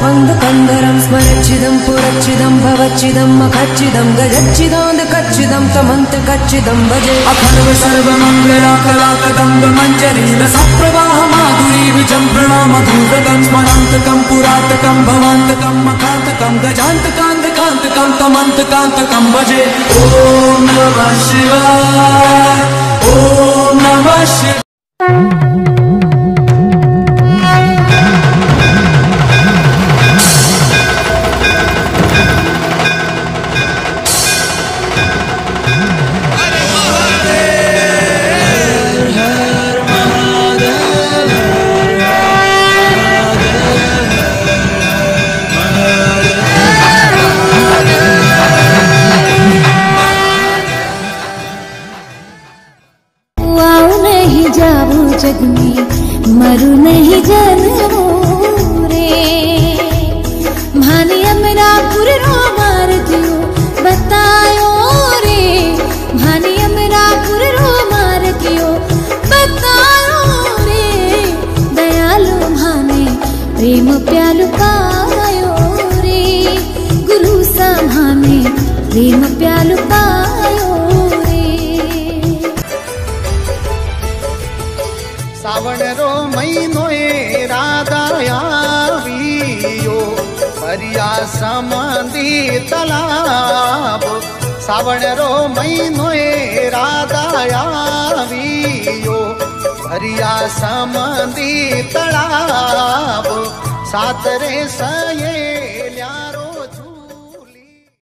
मन्दकन्दरं स्मरच्छिदं पुरक्षिदं भवच्छिदं कच्छिदं गजच्छिदां दच्छिदं तमन्त कच्छिदं भजे अथर्वसर्वमङ्गलाकलाकदं बीन्द्रप्रवाह माधुरीविचं प्रणामधंगकं स्मरान्तकं पुरातकं भवान्तकं मकान्तकं गजकान्तकान्तकान्तकं तमन्तकान्तकं भजे ॐ नम शिवाय ॐ नम शिव जग में मरु नहीं जनमो रे भानिया मेरा पुरनो मार दियो बतायो रे भानिया मेरा पुरनो मार दियो बतायो रे दयालु भाने प्रेम प्यालु पायो रे गुरु सा भाने प्रेम प्यालु નોય રાધાયાવીયો ફરિયા સમાધી તલાબ સાવણ રો મહિનોય રાધાયાવીયો ફરિયા સમાધી તળાબ સાતરે સયે લ્યારો